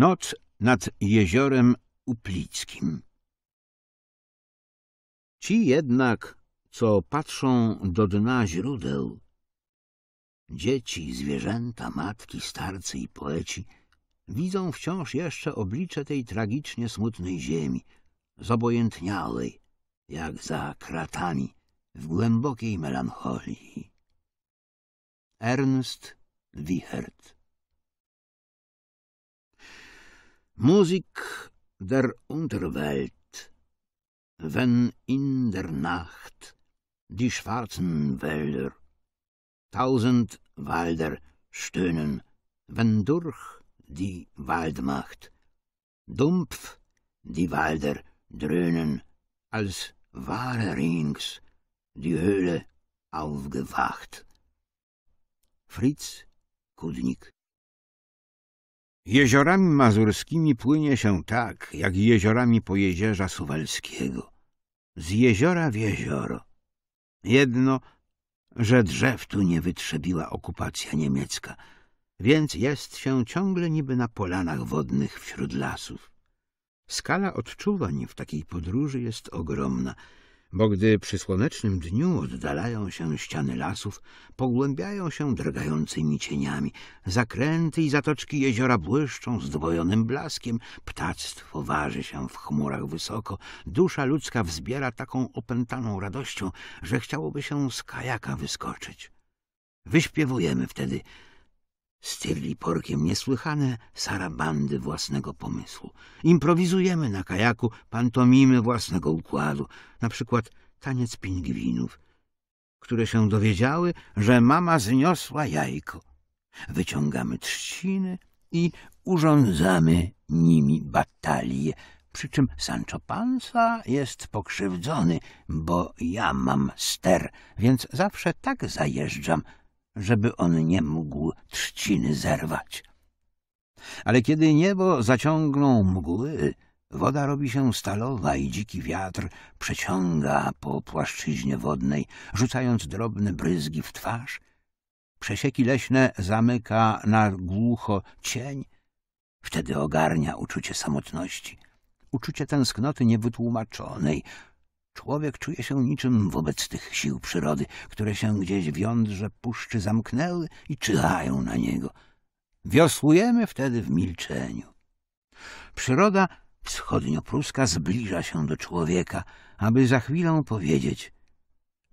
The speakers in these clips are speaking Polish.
Noc nad jeziorem Uplickim Ci jednak, co patrzą do dna źródeł, dzieci, zwierzęta, matki, starcy i poeci, widzą wciąż jeszcze oblicze tej tragicznie smutnej ziemi, zobojętniałej, jak za kratami, w głębokiej melancholii. Ernst Wichert Musik der Unterwelt, wenn in der Nacht die schwarzen Wälder, tausend Walder stöhnen, wenn durch die Waldmacht dumpf die Walder dröhnen, als wahre rings die Höhle aufgewacht. Fritz Kudnik Jeziorami mazurskimi płynie się tak, jak jeziorami po jezierza Suwalskiego. Z jeziora w jezioro. Jedno, że drzew tu nie wytrzebiła okupacja niemiecka, więc jest się ciągle niby na polanach wodnych wśród lasów. Skala odczuwań w takiej podróży jest ogromna — bo gdy przy słonecznym dniu oddalają się ściany lasów, pogłębiają się drgającymi cieniami, zakręty i zatoczki jeziora błyszczą zdwojonym blaskiem, ptactwo waży się w chmurach wysoko, dusza ludzka wzbiera taką opętaną radością, że chciałoby się z kajaka wyskoczyć. Wyśpiewujemy wtedy Styrli porkiem niesłychane sarabandy własnego pomysłu. Improwizujemy na kajaku pantomimy własnego układu, na przykład taniec pingwinów, które się dowiedziały, że mama zniosła jajko. Wyciągamy trzciny i urządzamy nimi batalię, przy czym Sancho Panza jest pokrzywdzony, bo ja mam ster, więc zawsze tak zajeżdżam, żeby on nie mógł trzciny zerwać. Ale kiedy niebo zaciągną mgły, woda robi się stalowa i dziki wiatr przeciąga po płaszczyźnie wodnej, rzucając drobne bryzgi w twarz. Przesieki leśne zamyka na głucho cień. Wtedy ogarnia uczucie samotności, uczucie tęsknoty niewytłumaczonej, Człowiek czuje się niczym wobec tych sił przyrody, które się gdzieś w jądrze puszczy zamknęły i czyhają na niego. Wiosłujemy wtedy w milczeniu. Przyroda wschodniopruska zbliża się do człowieka, aby za chwilę powiedzieć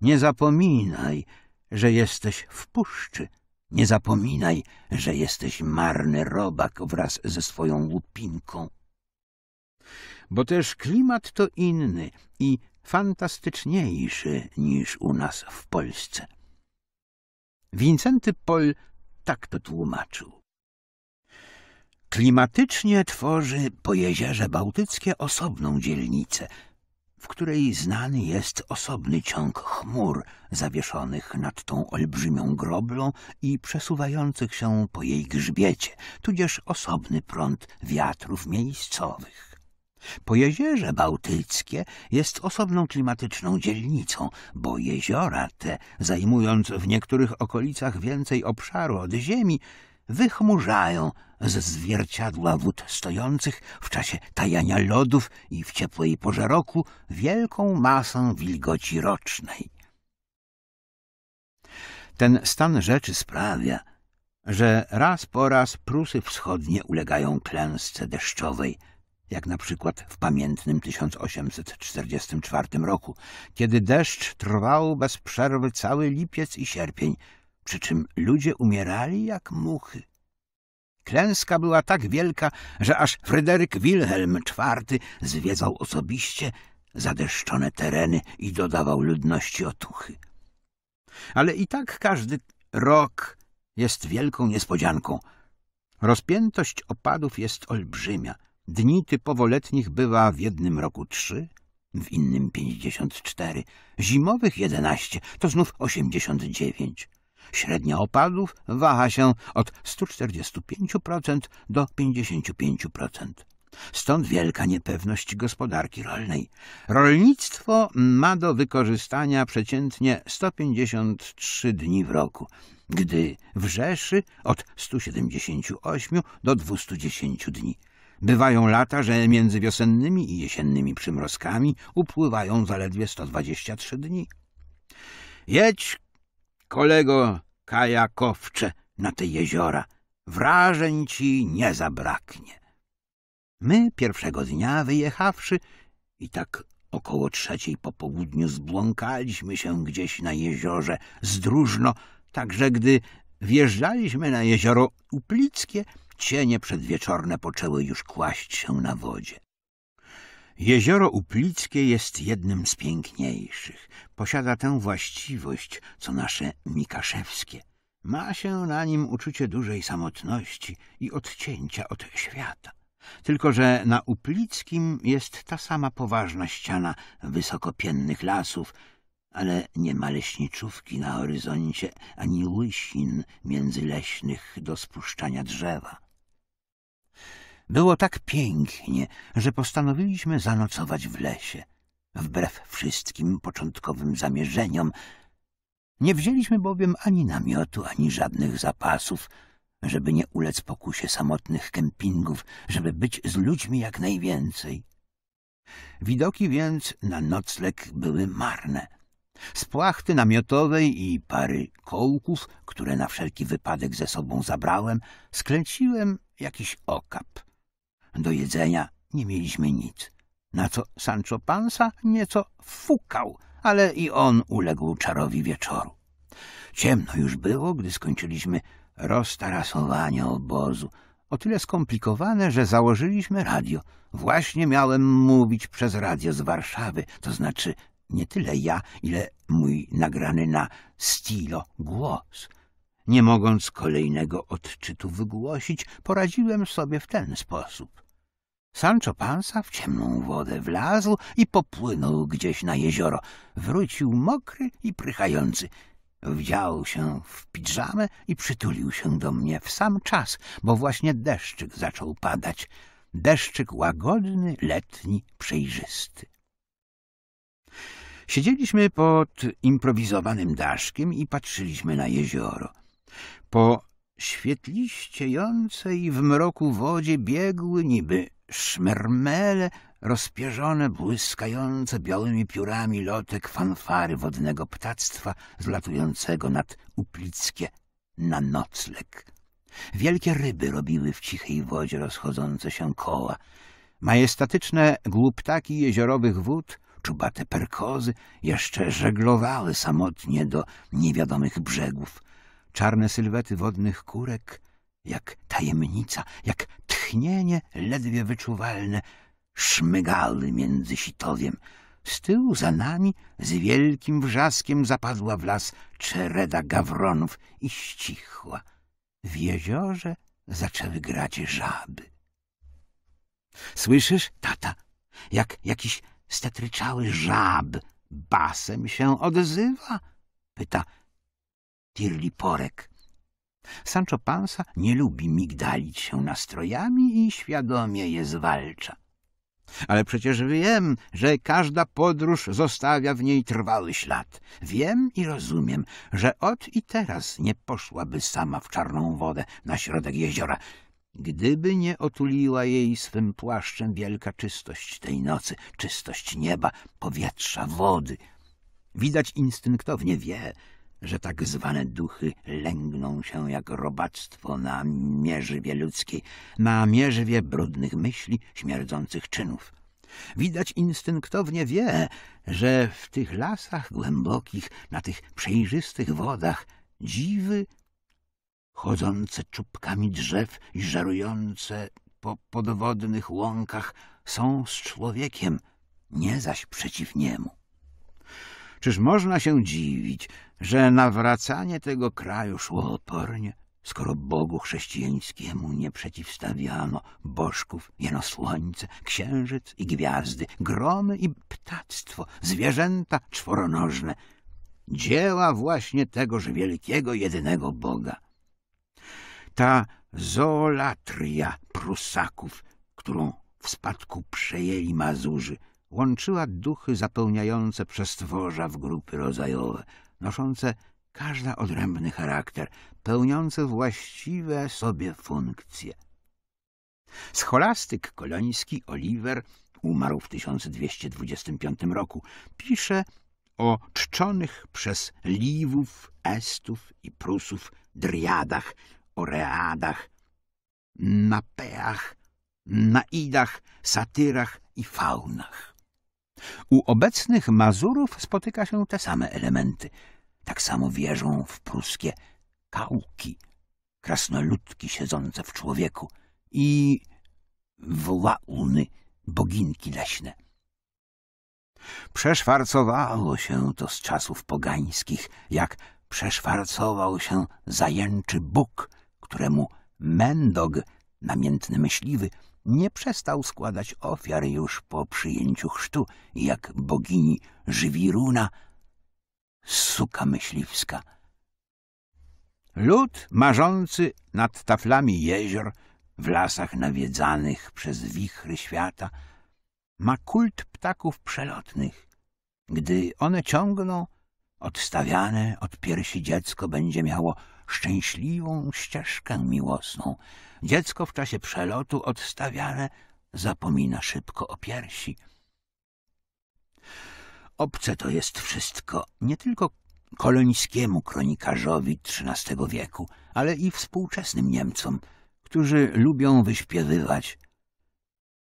Nie zapominaj, że jesteś w puszczy. Nie zapominaj, że jesteś marny robak wraz ze swoją łupinką. Bo też klimat to inny i fantastyczniejszy niż u nas w Polsce. Wincenty Pol tak to tłumaczył. Klimatycznie tworzy Pojezierze Bałtyckie osobną dzielnicę, w której znany jest osobny ciąg chmur zawieszonych nad tą olbrzymią groblą i przesuwających się po jej grzbiecie, tudzież osobny prąd wiatrów miejscowych. Pojezierze Bałtyckie jest osobną klimatyczną dzielnicą, bo jeziora te, zajmując w niektórych okolicach więcej obszaru od ziemi, wychmurzają ze zwierciadła wód stojących w czasie tajania lodów i w ciepłej porze roku wielką masę wilgoci rocznej. Ten stan rzeczy sprawia, że raz po raz Prusy Wschodnie ulegają klęsce deszczowej, jak na przykład w pamiętnym 1844 roku, kiedy deszcz trwał bez przerwy cały lipiec i sierpień, przy czym ludzie umierali jak muchy. Klęska była tak wielka, że aż Fryderyk Wilhelm IV zwiedzał osobiście zadeszczone tereny i dodawał ludności otuchy. Ale i tak każdy rok jest wielką niespodzianką. Rozpiętość opadów jest olbrzymia — Dni typowo letnich bywa w jednym roku trzy, w innym pięćdziesiąt cztery, zimowych jedenaście, to znów osiemdziesiąt dziewięć. Średnia opadów waha się od 145% do 55%. Stąd wielka niepewność gospodarki rolnej. Rolnictwo ma do wykorzystania przeciętnie 153 dni w roku, gdy w Rzeszy od 178 do 210 dni. Bywają lata, że między wiosennymi i jesiennymi przymrozkami upływają zaledwie 123 dni. Jedź, kolego kajakowcze, na te jeziora. Wrażeń ci nie zabraknie. My pierwszego dnia wyjechawszy i tak około trzeciej po południu zbłąkaliśmy się gdzieś na jeziorze zdróżno, tak że gdy wjeżdżaliśmy na jezioro Uplickie, cienie przedwieczorne poczęły już kłaść się na wodzie. Jezioro Uplickie jest jednym z piękniejszych. Posiada tę właściwość, co nasze Mikaszewskie. Ma się na nim uczucie dużej samotności i odcięcia od świata. Tylko, że na Uplickim jest ta sama poważna ściana wysokopiennych lasów, ale nie ma leśniczówki na horyzoncie, ani łysin międzyleśnych do spuszczania drzewa. Było tak pięknie, że postanowiliśmy zanocować w lesie. Wbrew wszystkim początkowym zamierzeniom, nie wzięliśmy bowiem ani namiotu, ani żadnych zapasów, żeby nie ulec pokusie samotnych kempingów, żeby być z ludźmi jak najwięcej. Widoki więc na nocleg były marne. Z płachty namiotowej i pary kołków, które na wszelki wypadek ze sobą zabrałem, skręciłem jakiś okap. Do jedzenia nie mieliśmy nic, na co Sancho Pansa nieco fukał, ale i on uległ czarowi wieczoru. Ciemno już było, gdy skończyliśmy roztarasowanie obozu. O tyle skomplikowane, że założyliśmy radio. Właśnie miałem mówić przez radio z Warszawy, to znaczy nie tyle ja, ile mój nagrany na stilo głos. Nie mogąc kolejnego odczytu wygłosić, poradziłem sobie w ten sposób. Sancho Pansa w ciemną wodę wlazł i popłynął gdzieś na jezioro. Wrócił mokry i prychający. Wdział się w pidżamę i przytulił się do mnie w sam czas, bo właśnie deszczyk zaczął padać. Deszczyk łagodny, letni, przejrzysty. Siedzieliśmy pod improwizowanym daszkiem i patrzyliśmy na jezioro. Po świetliściejącej w mroku wodzie biegły niby szmermele rozpierzone, błyskające białymi piórami lotek fanfary wodnego ptactwa zlatującego nad Uplickie na nocleg. Wielkie ryby robiły w cichej wodzie rozchodzące się koła. Majestatyczne głuptaki jeziorowych wód, czubate perkozy, jeszcze żeglowały samotnie do niewiadomych brzegów. Czarne sylwety wodnych kurek, jak tajemnica, jak tchnienie ledwie wyczuwalne, szmygały między sitowiem. Z tyłu za nami z wielkim wrzaskiem zapadła w las czereda gawronów i ścichła. W jeziorze zaczęły grać żaby. Słyszysz, tata, jak jakiś stetryczały żab basem się odzywa? Pyta Tirliporek. Sancho Pansa nie lubi migdalić się nastrojami i świadomie je zwalcza. Ale przecież wiem, że każda podróż zostawia w niej trwały ślad. Wiem i rozumiem, że od i teraz nie poszłaby sama w czarną wodę na środek jeziora, gdyby nie otuliła jej swym płaszczem wielka czystość tej nocy, czystość nieba, powietrza, wody. Widać instynktownie wie, że tak zwane duchy lęgną się jak robactwo na mierzywie ludzkiej, na mierzywie brudnych myśli, śmierdzących czynów. Widać instynktownie wie, że w tych lasach głębokich, na tych przejrzystych wodach dziwy chodzące czubkami drzew i żerujące po podwodnych łąkach są z człowiekiem, nie zaś przeciw niemu. Czyż można się dziwić, że nawracanie tego kraju szło opornie, skoro Bogu chrześcijańskiemu nie przeciwstawiano bożków, jeno słońce, księżyc i gwiazdy, gromy i ptactwo, zwierzęta czworonożne, dzieła właśnie tegoż wielkiego, jedynego Boga. Ta zoolatria Prusaków, którą w spadku przejęli Mazurzy, łączyła duchy zapełniające przestworza w grupy rodzajowe, noszące każda odrębny charakter, pełniące właściwe sobie funkcje. Scholastyk koloński Oliver umarł w 1225 roku. Pisze o czczonych przez Liwów, Estów i Prusów driadach, oreadach, napeach, naidach, satyrach i faunach. U obecnych Mazurów spotyka się te same elementy. Tak samo wierzą w pruskie kałki, krasnoludki siedzące w człowieku i w łauny, boginki leśne. Przeszwarcowało się to z czasów pogańskich, jak przeszwarcował się zajęczy Bóg, któremu Mendog, namiętny myśliwy, nie przestał składać ofiar już po przyjęciu chrztu, jak bogini Żywiruna, suka myśliwska. Lud marzący nad taflami jezior, w lasach nawiedzanych przez wichry świata, ma kult ptaków przelotnych. Gdy one ciągną, odstawiane od piersi dziecko będzie miało szczęśliwą ścieżkę miłosną. Dziecko w czasie przelotu odstawiane zapomina szybko o piersi. Obce to jest wszystko nie tylko kolońskiemu kronikarzowi XIII wieku, ale i współczesnym Niemcom, którzy lubią wyśpiewywać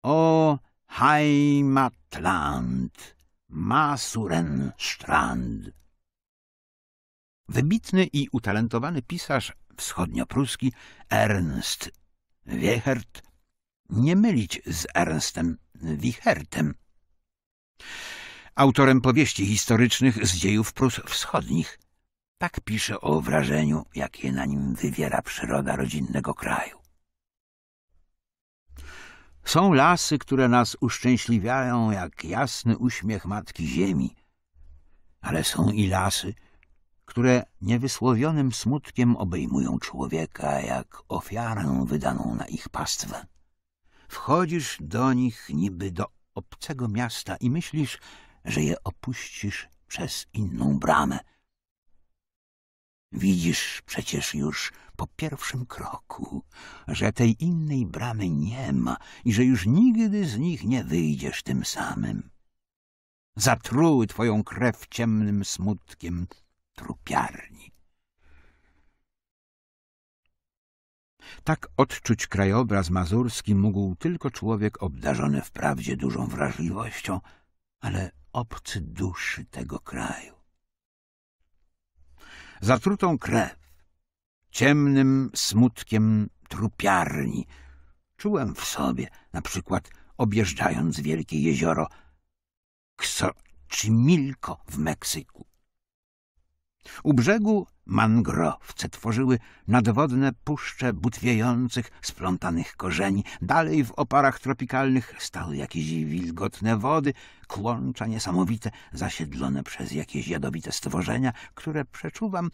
O Heimatland, Masurenstrand. Wybitny i utalentowany pisarz wschodniopruski Ernst Wiechert nie mylić z Ernstem Wichertem, autorem powieści historycznych z dziejów Prus Wschodnich. Tak pisze o wrażeniu, jakie na nim wywiera przyroda rodzinnego kraju. Są lasy, które nas uszczęśliwiają jak jasny uśmiech Matki Ziemi, ale są i lasy, które niewysłowionym smutkiem obejmują człowieka jak ofiarę wydaną na ich pastwę. Wchodzisz do nich niby do obcego miasta i myślisz, że je opuścisz przez inną bramę. Widzisz przecież już po pierwszym kroku, że tej innej bramy nie ma i że już nigdy z nich nie wyjdziesz tym samym. Zatruły twoją krew ciemnym smutkiem trupiarni. Tak odczuć krajobraz mazurski mógł tylko człowiek obdarzony wprawdzie dużą wrażliwością, ale obcy duszy tego kraju. Zatrutą krew, ciemnym smutkiem trupiarni czułem w sobie, na przykład objeżdżając wielkie jezioro Xochimilco w Meksyku. U brzegu mangrowce tworzyły nadwodne puszcze butwiejących, splątanych korzeni. Dalej w oparach tropikalnych stały jakieś wilgotne wody, kłącza niesamowite, zasiedlone przez jakieś jadowite stworzenia, które przeczuwam,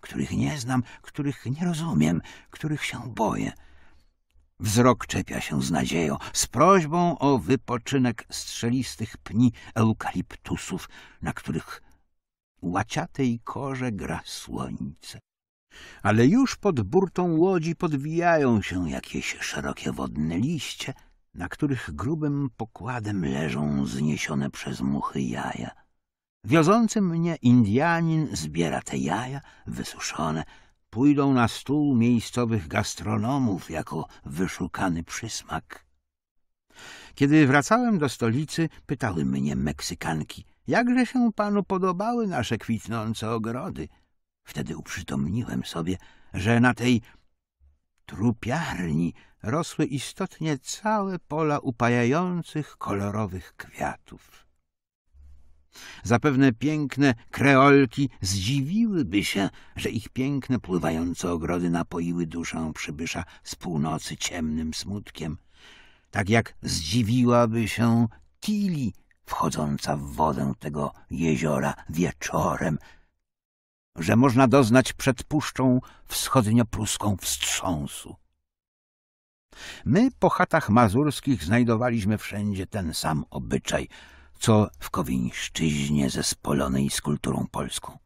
których nie znam, których nie rozumiem, których się boję. Wzrok czepia się z nadzieją, z prośbą o wypoczynek strzelistych pni eukaliptusów, na których łaciatej korze gra słońce. Ale już pod burtą łodzi podwijają się jakieś szerokie wodne liście, na których grubym pokładem leżą zniesione przez muchy jaja. Wiozący mnie Indianin zbiera te jaja, wysuszone, pójdą na stół miejscowych gastronomów jako wyszukany przysmak. Kiedy wracałem do stolicy, pytały mnie Meksykanki — Jakże się panu podobały nasze kwitnące ogrody? Wtedy uprzytomniłem sobie, że na tej trupiarni rosły istotnie całe pola upajających, kolorowych kwiatów. Zapewne piękne kreolki zdziwiłyby się, że ich piękne, pływające ogrody napoiły duszę przybysza z północy ciemnym smutkiem, tak jak zdziwiłaby się Tili, wchodząca w wodę tego jeziora wieczorem, że można doznać przed puszczą wschodniopruską wstrząsu. My po chatach mazurskich znajdowaliśmy wszędzie ten sam obyczaj, co w Kowińszczyźnie zespolonej z kulturą polską.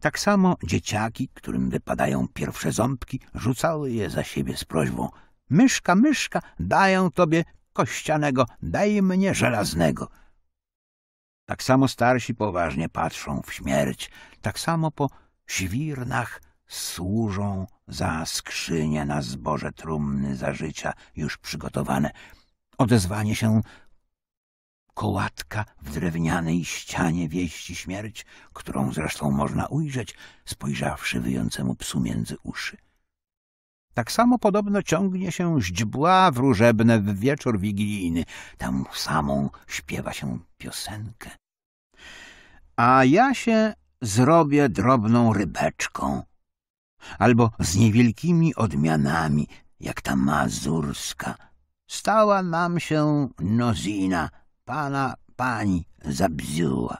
Tak samo dzieciaki, którym wypadają pierwsze ząbki, rzucały je za siebie z prośbą Myszka, myszka, daję tobie kościanego, daj mnie żelaznego. Tak samo starsi poważnie patrzą w śmierć, tak samo po świrnach służą za skrzynie na zboże trumny za życia już przygotowane. Odezwanie się kołatka w drewnianej ścianie wieści śmierć, którą zresztą można ujrzeć, spojrzawszy wyjącemu psu między uszy. Tak samo podobno ciągnie się źdźbła wróżebne w wieczór wigilijny. Tam samą śpiewa się piosenkę. A ja się zrobię drobną rybeczką, albo z niewielkimi odmianami, jak ta mazurska. Stała nam się nozina, pana pani zabziuła.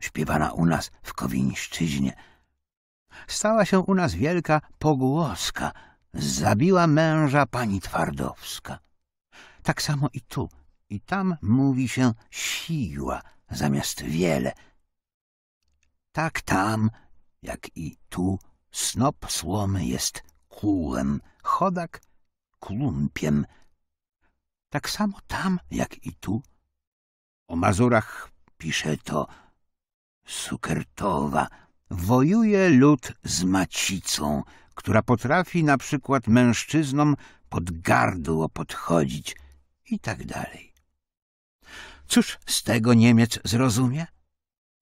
Śpiewana u nas w Kowińszczyźnie. Stała się u nas wielka pogłoska, zabiła męża pani Twardowska. Tak samo i tu, i tam mówi się siła zamiast wiele. Tak tam, jak i tu, snop słomy jest kółem, chodak klumpiem, tak samo tam, jak i tu. O Mazurach pisze to Sukertowa. Wojuje lud z macicą, która potrafi na przykład mężczyznom pod gardło podchodzić i tak dalej. Cóż z tego Niemiec zrozumie?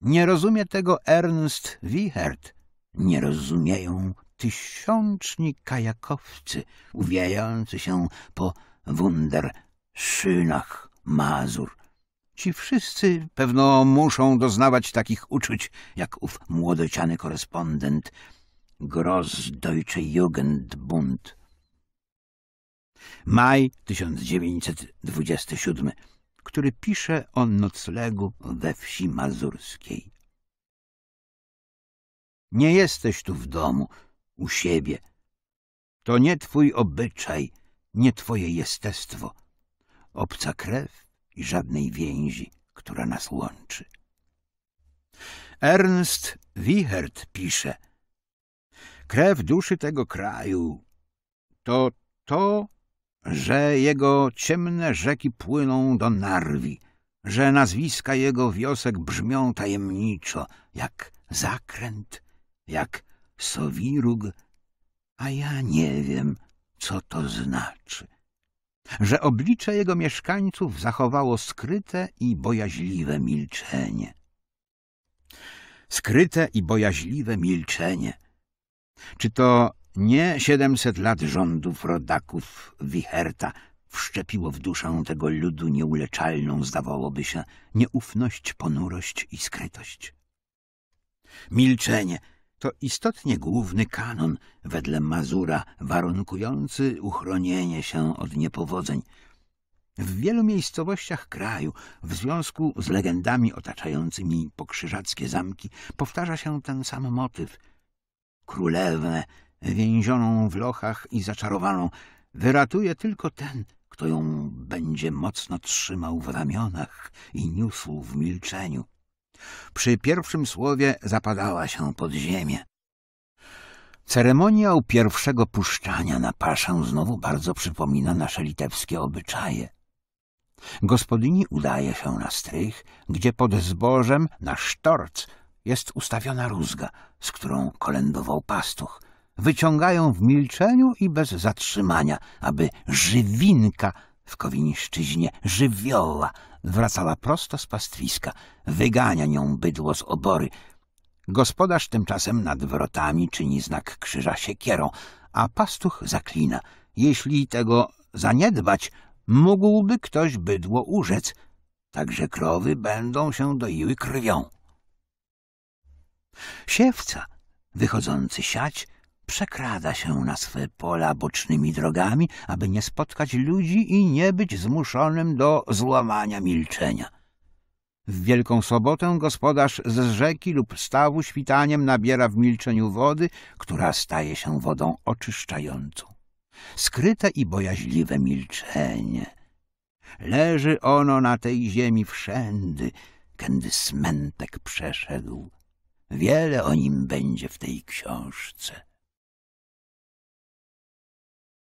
Nie rozumie tego Ernst Wiechert. Nie rozumieją tysiączni kajakowcy uwijający się po wunder szynach Mazur. Ci wszyscy pewno muszą doznawać takich uczuć, jak ów młodociany korespondent Grossdeutsche Jugendbund. Maj 1927, który pisze o noclegu we wsi mazurskiej. Nie jesteś tu w domu, u siebie. To nie twój obyczaj, nie twoje jestestwo obca krew i żadnej więzi, która nas łączy. Ernst Wichert pisze Krew duszy tego kraju to to, że jego ciemne rzeki płyną do Narwi, że nazwiska jego wiosek brzmią tajemniczo, jak zakręt, jak sowirug, a ja nie wiem, co to znaczy że oblicze jego mieszkańców zachowało skryte i bojaźliwe milczenie. Skryte i bojaźliwe milczenie. Czy to nie siedemset lat rządów rodaków Wicherta wszczepiło w duszę tego ludu nieuleczalną, zdawałoby się, nieufność, ponurość i skrytość? Milczenie – to istotnie główny kanon wedle Mazura warunkujący uchronienie się od niepowodzeń. W wielu miejscowościach kraju, w związku z legendami otaczającymi pokrzyżackie zamki, powtarza się ten sam motyw. Królewę więzioną w lochach i zaczarowaną wyratuje tylko ten, kto ją będzie mocno trzymał w ramionach i niósł w milczeniu. Przy pierwszym słowie zapadała się pod ziemię. Ceremoniał pierwszego puszczania na paszę znowu bardzo przypomina nasze litewskie obyczaje. Gospodyni udaje się na strych, gdzie pod zbożem na sztorc jest ustawiona rózga, z którą kolędował pastuch. Wyciągają w milczeniu i bez zatrzymania, aby żywinka w Kowiniszczyźnie żywioła wracała prosto z pastwiska, wygania nią bydło z obory. Gospodarz tymczasem nad wrotami czyni znak krzyża siekierą, a pastuch zaklina. Jeśli tego zaniedbać, mógłby ktoś bydło urzec, także krowy będą się doiły krwią. Siewca, wychodzący siać, przekrada się na swe pola bocznymi drogami, aby nie spotkać ludzi i nie być zmuszonym do złamania milczenia. W Wielką Sobotę gospodarz z rzeki lub stawu świtaniem nabiera w milczeniu wody, która staje się wodą oczyszczającą. Skryte i bojaźliwe milczenie. Leży ono na tej ziemi wszędy, kędy smętek przeszedł. Wiele o nim będzie w tej książce.